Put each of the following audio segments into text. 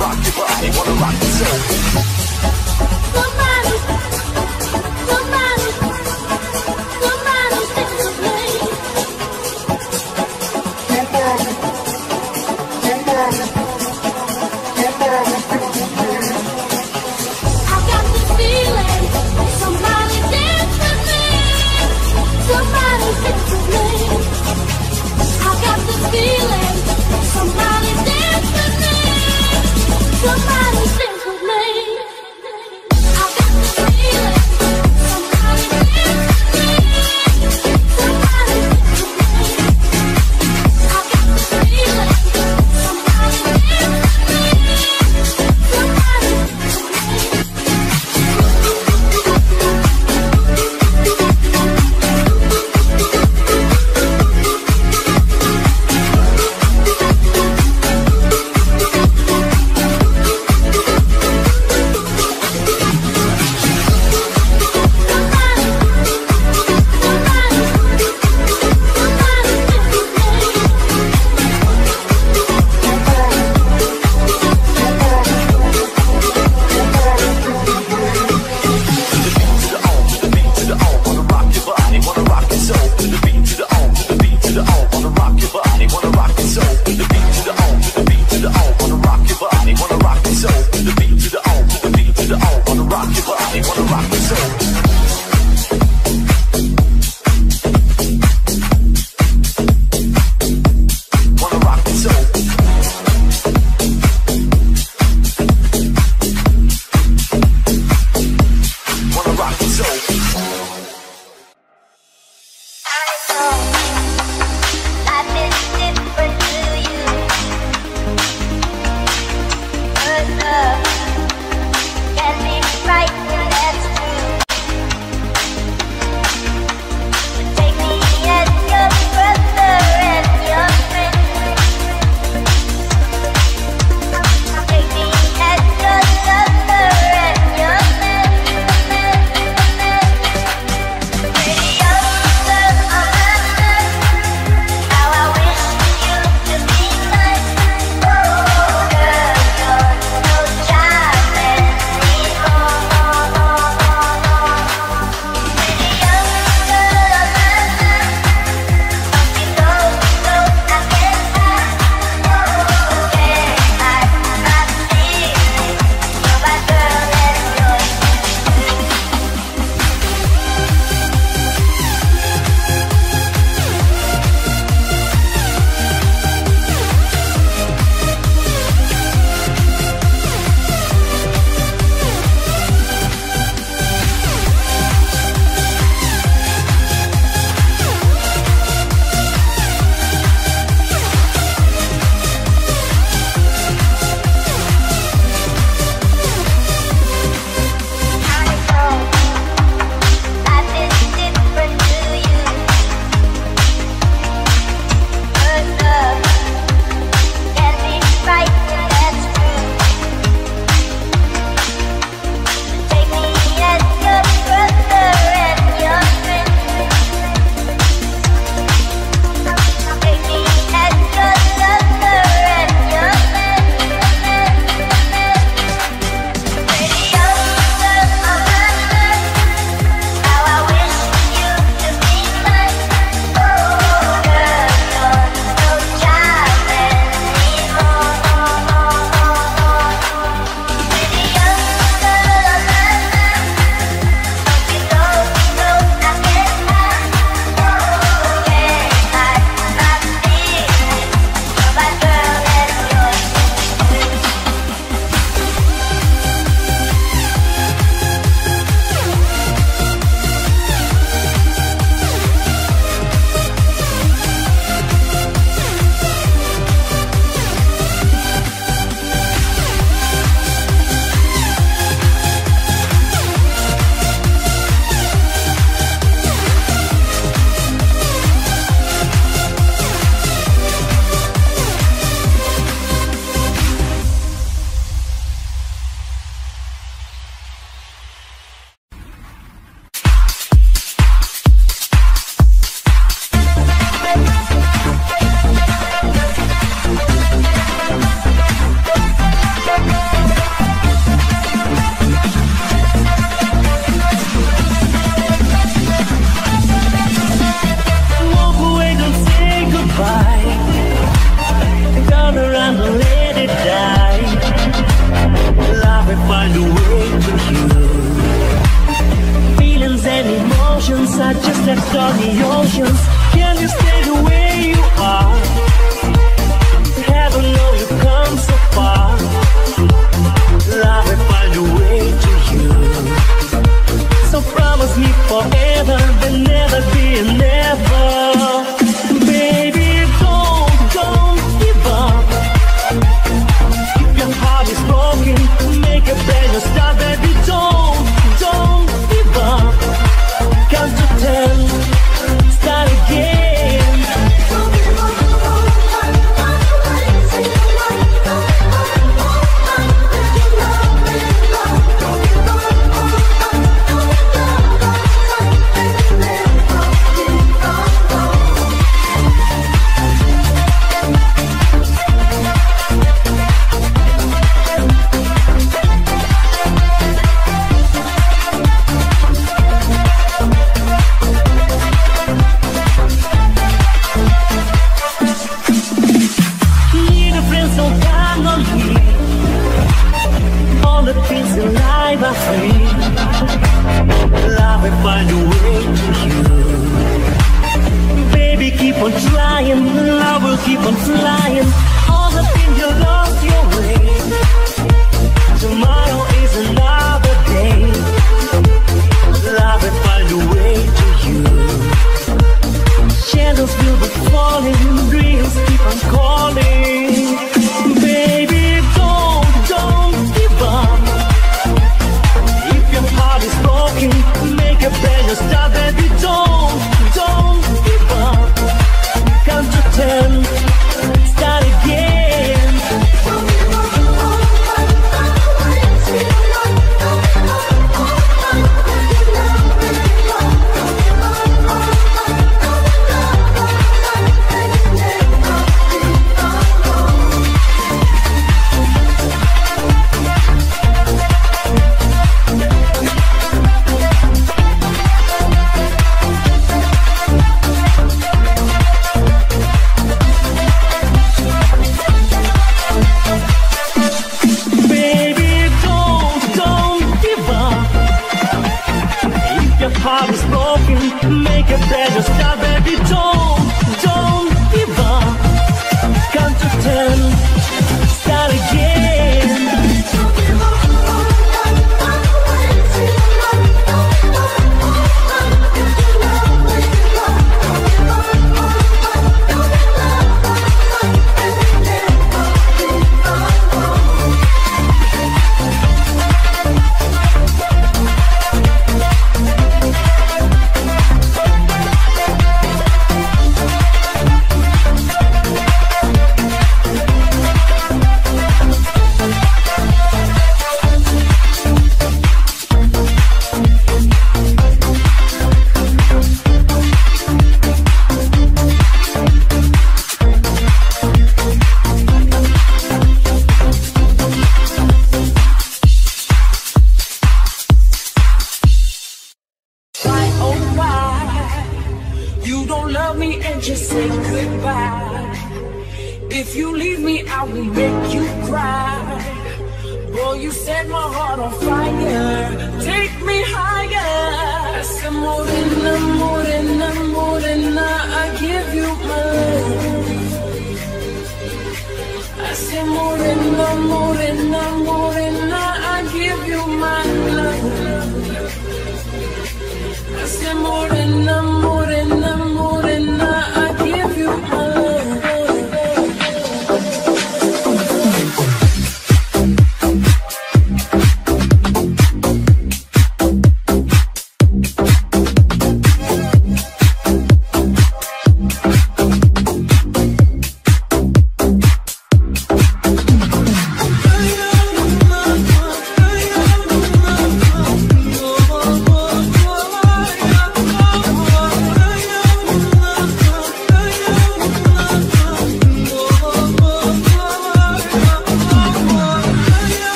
rock your body, wanna rock your soul.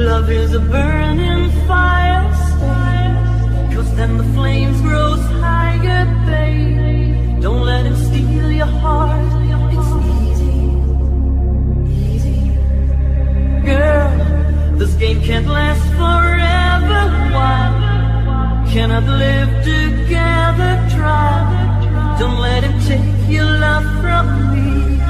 Love is a burning fire. Cause then the flames grows higher, babe. Don't let him steal your heart. It's easy, easy. Girl, this game can't last forever. Why cannot live together? Try. Don't let him take your love from me.